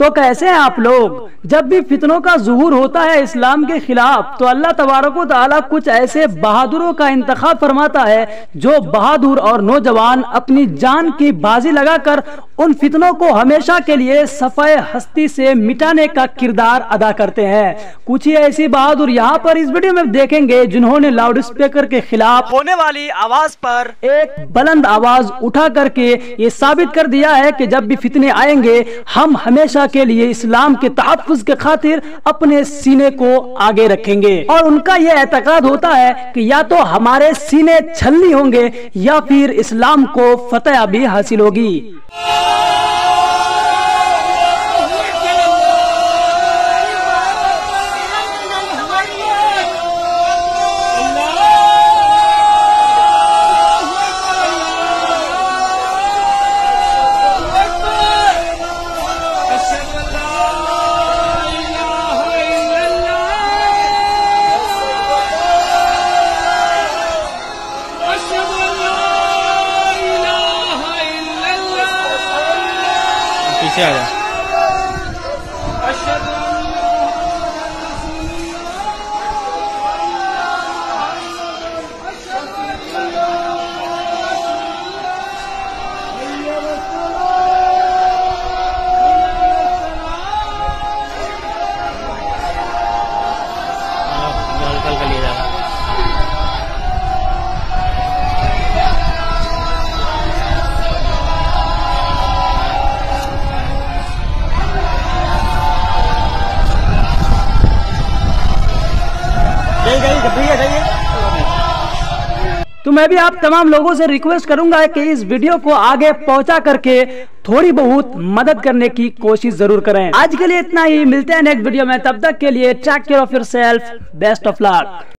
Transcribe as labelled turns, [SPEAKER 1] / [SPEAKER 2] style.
[SPEAKER 1] तो कैसे हैं आप लोग? जब भी फितनों का जहूर होता है इस्लाम के खिलाफ तो अल्लाह तबारक ताला कुछ ऐसे बहादुरों का इंतखा फरमाता है, जो बहादुर और नौजवान अपनी जान की बाजी लगाकर उन फितनों को हमेशा के लिए सफ़ाई हस्ती से मिटाने का किरदार अदा करते हैं। कुछ ही ऐसी बहादुर यहाँ पर इस वीडियो में देखेंगे जिन्होंने लाउड स्पीकर के खिलाफ होने वाली आवाज़ पर एक बुलंद आवाज़ उठा करके ये साबित कर दिया है कि जब भी फितने आएँगे हम हमेशा के लिए इस्लाम के तहफ़ के खातिर अपने सीने को आगे रखेंगे। और उनका यह एतकाद होता है कि या तो हमारे सीने छलनी होंगे या फिर इस्लाम को फतेह भी हासिल होगी।
[SPEAKER 2] 亲爱的
[SPEAKER 1] तो मैं भी आप तमाम लोगों से रिक्वेस्ट करूँगा कि इस वीडियो को आगे पहुँचा करके थोड़ी बहुत मदद करने की कोशिश ज़रूर करें। आज के लिए इतना ही, मिलते हैं नेक्स्ट वीडियो में, तब तक के लिए take care of yourself best of luck